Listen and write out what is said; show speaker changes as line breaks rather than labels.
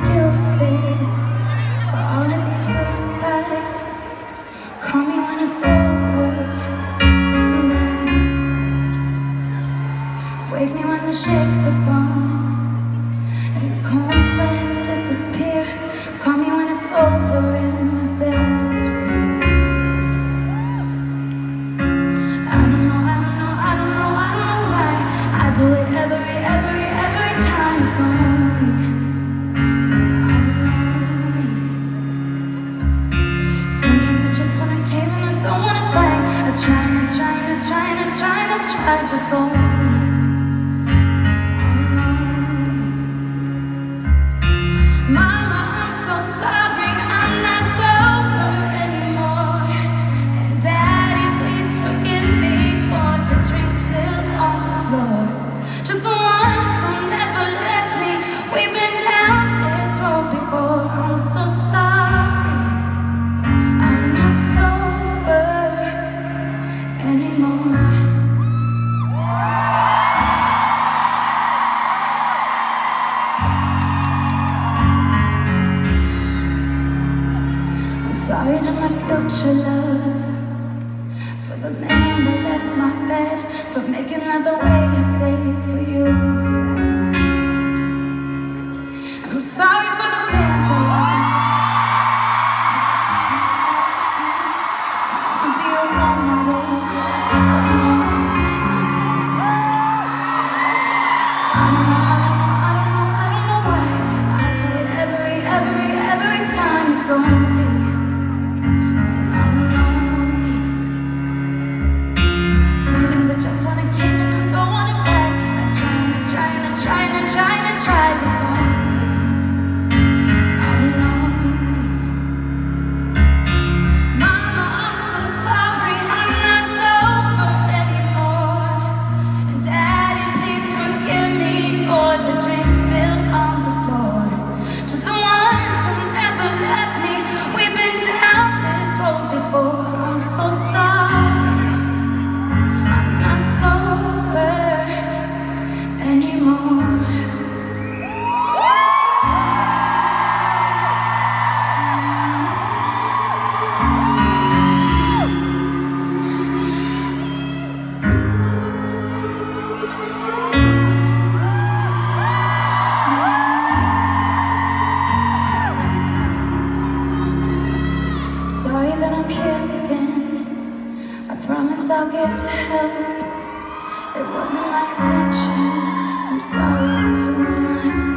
excuses for all of these goodbyes. Call me when it's over. Wake me when the shakes are gone and the cold sweats disappear. Call me when it's over and myself is weak. I don't know, I don't know, I don't know, I don't know why I do it Mama, I'm so sorry, I'm not sober anymore. And Daddy, please forgive me for the drinks spilled on the floor. To the ones who never left me, we've been down this road before. I'm so sorry, To my future love. For the man that left my bed For making love the way I say for you. I'm sorry for the fans I lost. I'll be a know, I don't know, I don't know why. I do it every, every, every time it's on Sorry that I'm here again. I promise I'll get help. It wasn't my intention. I'm sorry to myself.